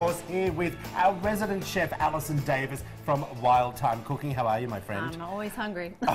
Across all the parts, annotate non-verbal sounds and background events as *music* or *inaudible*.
course, here with our resident chef, Alison Davis from Wild Thyme Cooking. How are you, my friend? I'm always hungry. *laughs* *laughs*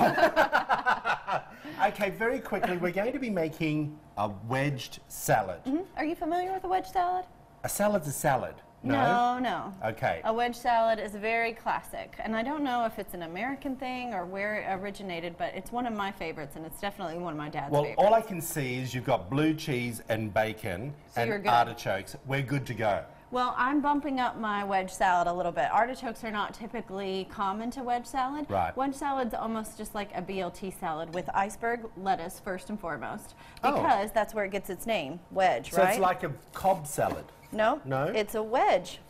okay, very quickly, we're going to be making a wedged salad. Mm-hmm. Are you familiar with a wedge salad? A salad's a salad. No? no. no. Okay. A wedge salad is very classic, and I don't know if it's an American thing or where it originated, but it's one of my favorites, and it's definitely one of my dad's Well, favorites. all I can see is you've got blue cheese and bacon So you're and artichokes. We're good to go. Well, I'm bumping up my wedge salad a little bit. Artichokes are not typically common to wedge salad. Right. Wedge salad's almost just like a BLT salad with iceberg lettuce first and foremost, Oh. because that's where it gets its name, wedge, So right? it's like a Cobb salad. no, No? it's a wedge.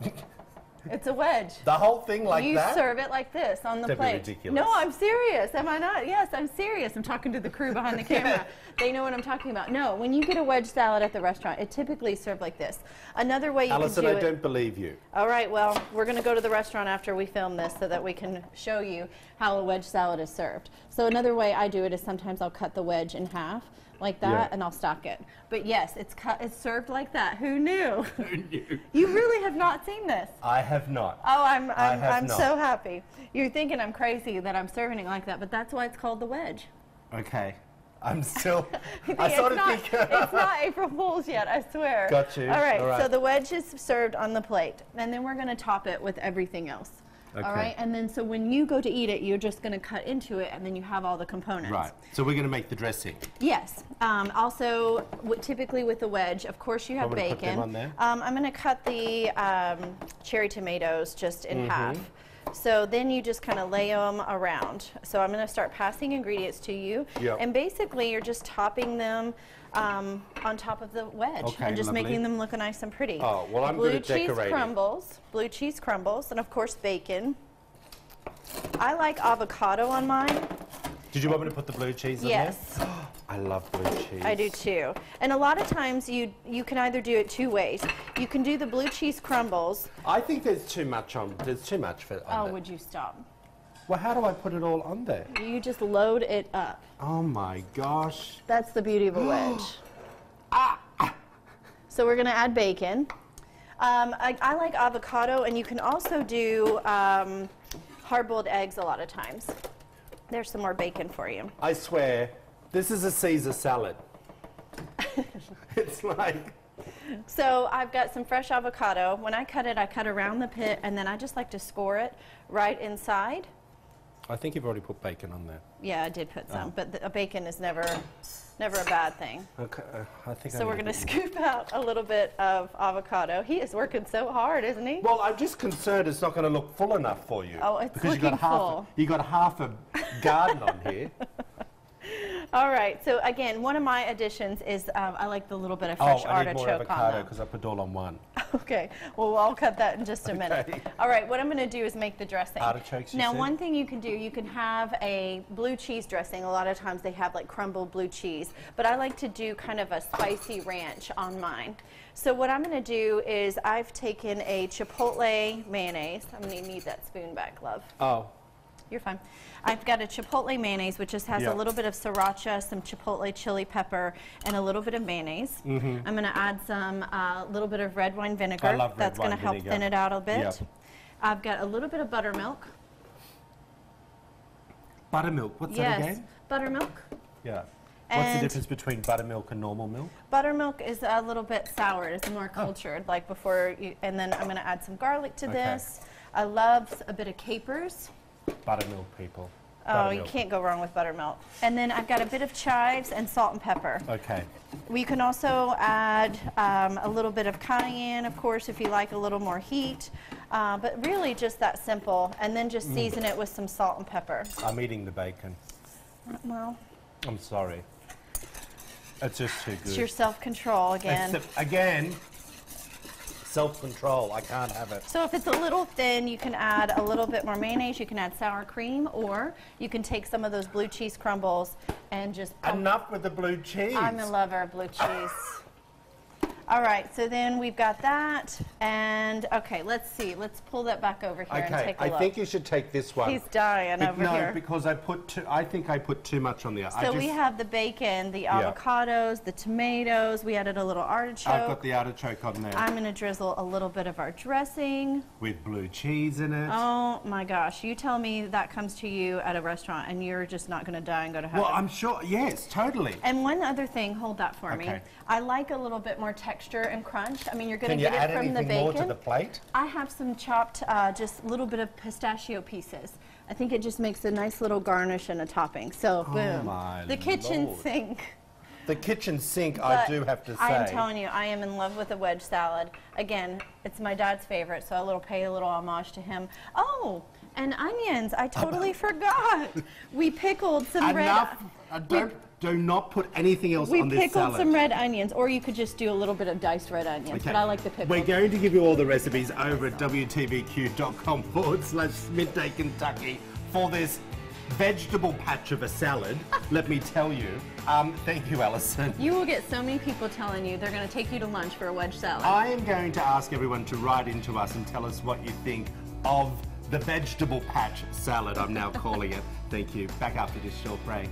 *laughs* it's a wedge. The whole thing like you that? serve it like this on the That'd plate. ridiculous. No, I'm serious. Am I not? Yes, I'm serious. I'm talking to the crew behind the *laughs* camera. They know what I'm talking about. No, when you get a wedge salad at the restaurant, it typically is served like this. Another way you Alison, can do I it. don't believe you. All right, well, we're going to go to the restaurant after we film this so that we can show you how a wedge salad is served. So another way I do it is sometimes I'll cut the wedge in half like that Yeah. and I'll stock it. But yes, it's cut it's served like that. Who knew? *laughs* Who knew? you really have not seen this. I have not. Oh, I'm I'm, I'm so happy. You're thinking I'm crazy that I'm serving it like that, but that's why it's called the wedge. Okay. I'm still. *laughs* *laughs* I it's, sort of not, think. it's not April Fool's yet, I swear. Got you. All right, All right. so the wedge is served on the plate, and then we're going to top it with everything else. Okay. All right, and then so when you go to eat it, you're just going to cut into it, and then you have all the components. Right. So we're going to make the dressing. Yes. Um, also, w- typically with the wedge, of course, you have me to put them bacon. on there? Um, I'm going to cut the um, cherry tomatoes just in Mm-hmm. half. So then you just kind of lay them around. So I'm going to start passing ingredients to you. Yep. And basically, you're just topping them um, on top of the wedge Okay, and just lovely. making them look nice and pretty. Oh, well, I'm blue cheese crumbles, blue cheese crumbles, and of course bacon. I like avocado on mine. Did you want me to put the blue cheese in Yes. there? *gasps* I love blue cheese. I do too. And a lot of times you you can either do it two ways. You can do the blue cheese crumbles. I think there's too much on. There's too much for. On Oh, there. would you stop? Well, how do I put it all on there? You just load it up. Oh my gosh. That's the beauty of a wedge. ah. *gasps* so we're gonna add bacon. Um, I, I like avocado, and you can also do um, hard-boiled eggs a lot of times. There's some more bacon for you. I swear, this is a Caesar salad. *laughs* it's like. So I've got some fresh avocado. When I cut it, I cut around the pit, and then I just like to score it right inside. I think you've already put bacon on there. Yeah, I did put Oh. some, but the, a bacon is never, never a bad thing. Okay, uh, I think. I So we're going to to- scoop out a little bit of avocado. He is working so hard, isn't he? Well, I'm just concerned it's not going to look full enough for you. Oh, it's because you got half. full. You got half a garden on here. *laughs* All right. So again, one of my additions is um, I like the little bit of Oh, fresh I need more artichoke avocado on because I put all on one. *laughs* Okay. Well, I'll cut that in just a minute. Okay. All right. What I'm going to do is make the dressing. Artichokes, Now, said? one thing you can do, you can have a blue cheese dressing. A lot of times they have like crumbled blue cheese, but I like to do kind of a spicy ranch on mine. So what I'm going to do is I've taken a chipotle mayonnaise. I'm going to need that spoon back, love. Oh, You're fine. I've got a chipotle mayonnaise, which just has Yeah. a little bit of sriracha, some chipotle chili pepper, and a little bit of mayonnaise. Mm-hmm. I'm going to add some a little bit of red wine vinegar. I love red That's going to help vinegar. thin it out a bit. Yep. I've got a little bit of buttermilk. buttermilk. What's yes, that again? buttermilk. Yeah. What's the difference between buttermilk and normal milk? Buttermilk is a little bit sour. It's more Oh. cultured, like before. You, and then I'm going to add some garlic to Okay. this. I love a bit of capers. Buttermilk, people. Oh, you can't go wrong with buttermilk. And then I've got a bit of chives and salt and pepper. Okay. We can also add um, a little bit of cayenne, of course, if you like a little more heat. Uh, but really just that simple. And then Mm. just season it with some salt and pepper. I'm eating the bacon. Well, I'm sorry. It's just too good. it's your self-control again. Except, again, self-control. I can't have it. So if it's a little thin, you can add a little bit more mayonnaise. You can add sour cream, or you can take some of those blue cheese crumbles and just. Enough with the blue cheese. I'm a lover of blue cheese. All right, so then we've got that, and okay, let's see. Let's pull that back over here and Okay, take a I look. think you should take this one. He's dying Be- over no, here. because I put too, I think I put too much on the. I So just, we have the bacon, the avocados, the tomatoes. We added a little artichoke. I've got the artichoke on there I'm gonna drizzle a little bit of our dressing. with blue cheese in it. Oh my gosh! You tell me that comes to you at a restaurant, and you're just not gonna die and go to heaven. well, I'm sure. Yes, totally. and one other thing, hold that for me. Okay. I like a little bit more texture and crunch. I mean, you're gonna Can you get add it from the anything more bacon. to the plate? I have some chopped, uh, just a little bit of pistachio pieces. I think it just makes a nice little garnish and a topping. So, boom. Oh my the kitchen Lord. sink. The kitchen sink, I do have to say. I am telling you, I am in love with a wedge salad. Again, it's my dad's favorite, so a little pay a little homage to him. Oh, and onions. I *laughs* totally forgot. We pickled some Enough. red. uh, don't, do not put anything else We on this pickled salad. some red onions, or you could just do a little bit of diced red onions. But I like the pickled. We're going to give you all the recipes over at WTVQ.com *laughs* forward slash midday Kentucky for this vegetable patch of a salad. *laughs* let me tell you. Um, thank you, Alison. You will get so many people telling you they're going to take you to lunch for a wedge salad. I am going to ask everyone to write into us and tell us what you think of the vegetable patch salad, I'm now *laughs* calling it. Thank you. Back after this short break.